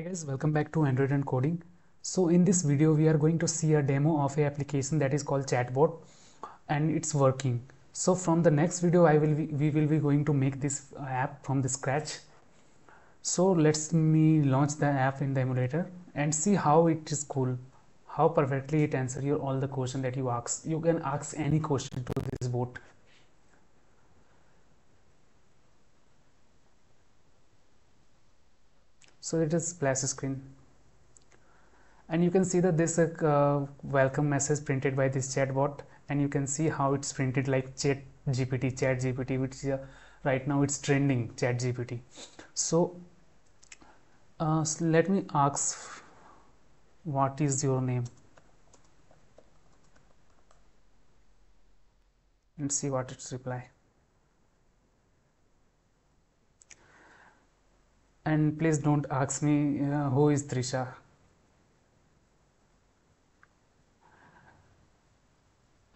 Hi guys, welcome back to Android and Coding. So in this video we are going to see a demo of a application that is called Chatbot and it's working. So from the next video I will be, we will be going to make this app from the scratch. So let's me launch the app in the emulator and see how it is cool. How perfectly it answers your all the question that you ask. You can ask any question to this bot so it is splash screen. And you can see that this uh, welcome message printed by this chatbot. And you can see how it's printed like chat gpt chat gpt which uh, right now it's trending chat gpt so, uh, so let me ask what is your name? And see what its reply and please don't ask me uh, who is Trisha.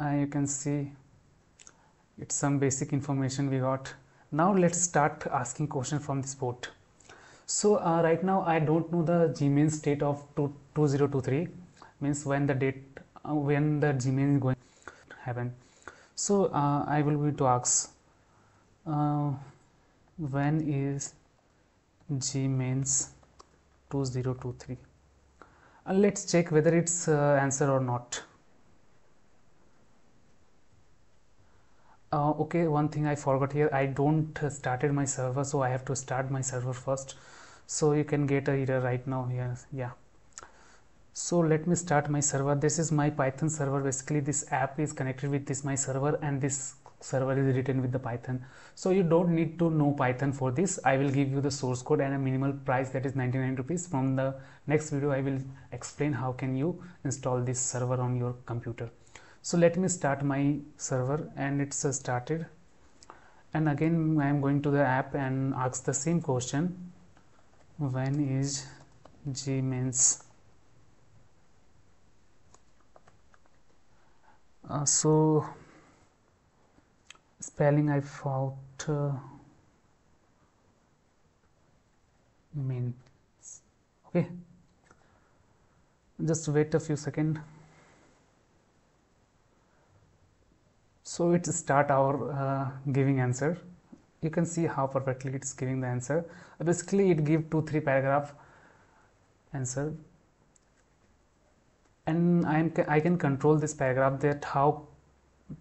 Uh, you can see it's some basic information we got. Now let's start asking questions from this board. so uh, right now I don't know the JEE Main state of two, 2023 means when the date uh, when the JEE Main is going to happen. So uh, I will be to ask uh, when is JEE Mains 2023 and let's check whether it's uh, answer or not. Uh, okay one thing I forgot here. I don't started my server so I have to start my server first. So you can get a error right now here. Yeah. So let me start my server. This is my python server. Basically this app is connected with this my server and this server is written with the python. So you don't need to know python for this. I will give you the source code and a minimal price that is 99 rupees. From the next video i will explain how can you install this server on your computer. So let me start my server and it's uh, started. And again i am going to the app and ask the same question. When is JEE Mains uh, so spelling I found uh, means okay. Just wait a few second. So it start our uh, giving answer. You can see how perfectly it's giving the answer. Basically it give two three paragraph answer. And I, am, I can control this paragraph that how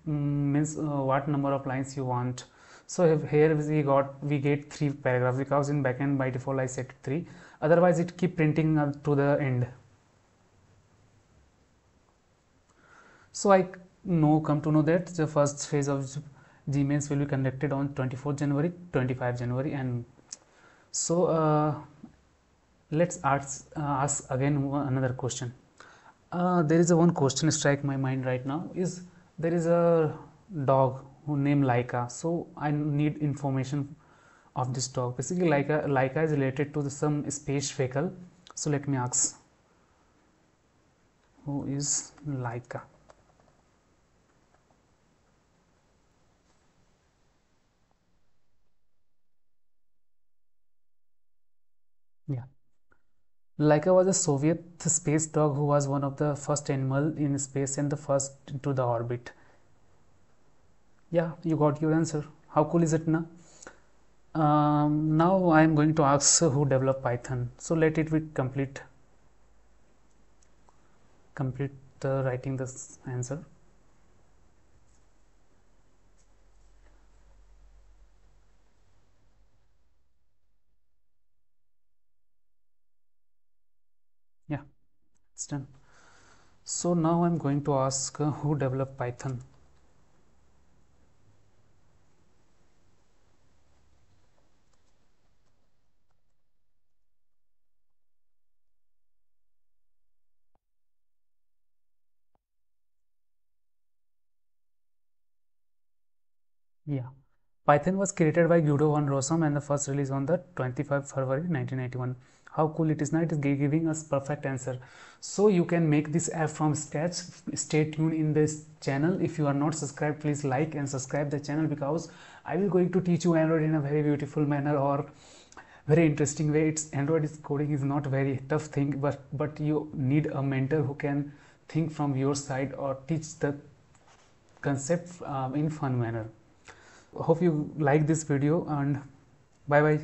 means uh, what number of lines you want. So here we got we get three paragraphs because in backend by default I set three. Otherwise it keep printing to the end. So I know come to know that the first phase of JEE Mains will be conducted on 24 January 25 January and so uh, let's ask, uh, ask again another question. Uh, there is a one question strike my mind right now is there is a dog who named Laika. So I need information of this dog. Basically Laika, Laika is related to the, some space vehicle. So let me ask who is Laika? Yeah Laika was a Soviet space dog who was one of the first animal in space and the first into the orbit. Yeah, you got your answer. How cool is it now? Um, now I am going to ask who developed Python. So let it be complete. Complete uh, writing this answer. yeah it's done. So now I'm going to ask uh, who developed Python? Yeah Python was created by Guido van Rossum and the first release on the 25 February 1991 how cool it is now it is giving us perfect answer. So you can make this app from scratch. Stay tuned in this channel. If you are not subscribed please like and subscribe the channel because i will going to teach you android in a very beautiful manner or very interesting way. It's android is coding is not very tough thing but but you need a mentor who can think from your side or teach the concept um, in fun manner hope you like this video and bye bye